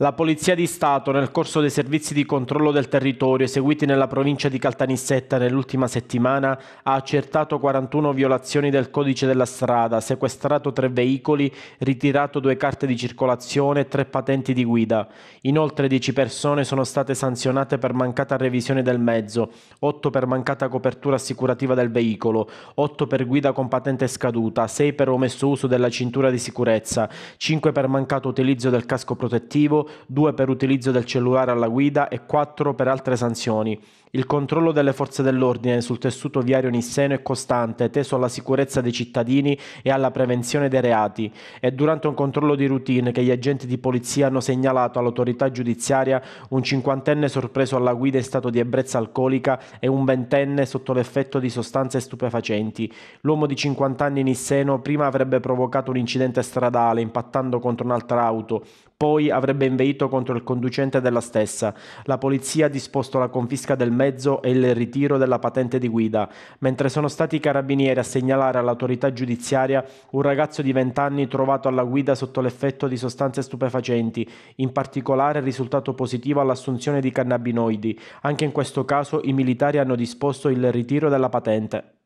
La Polizia di Stato, nel corso dei servizi di controllo del territorio eseguiti nella provincia di Caltanissetta nell'ultima settimana, ha accertato 41 violazioni del codice della strada, sequestrato tre veicoli, ritirato due carte di circolazione e tre patenti di guida. Inoltre 10 persone sono state sanzionate per mancata revisione del mezzo, 8 per mancata copertura assicurativa del veicolo, 8 per guida con patente scaduta, 6 per omesso uso della cintura di sicurezza, 5 per mancato utilizzo del casco protettivo, 2 per utilizzo del cellulare alla guida e 4 per altre sanzioni. Il controllo delle forze dell'ordine sul tessuto viario nisseno è costante, teso alla sicurezza dei cittadini e alla prevenzione dei reati. È durante un controllo di routine che gli agenti di polizia hanno segnalato all'autorità giudiziaria un cinquantenne sorpreso alla guida in stato di ebbrezza alcolica e un ventenne sotto l'effetto di sostanze stupefacenti. L'uomo di 50 anni nisseno prima avrebbe provocato un incidente stradale impattando contro un'altra auto, poi avrebbe inveito contro il conducente della stessa. La polizia ha disposto la confisca del mezzo e il ritiro della patente di guida, mentre sono stati i carabinieri a segnalare all'autorità giudiziaria un ragazzo di 20 anni trovato alla guida sotto l'effetto di sostanze stupefacenti, in particolare risultato positivo all'assunzione di cannabinoidi. Anche in questo caso i militari hanno disposto il ritiro della patente.